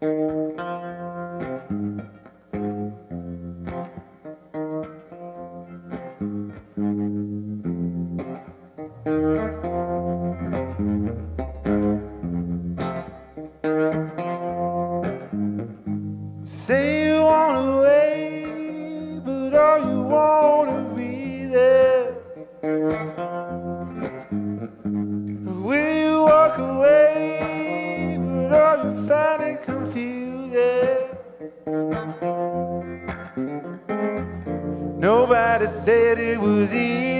Say Nobody said it was easy.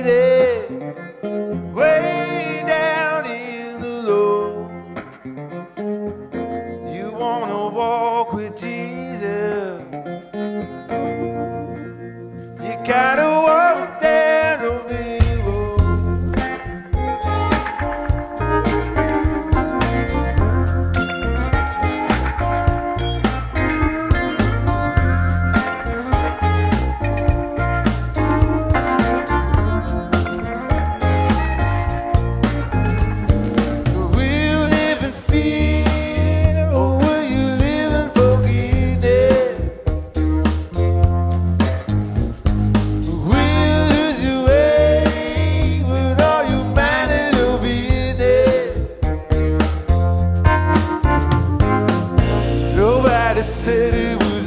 parecer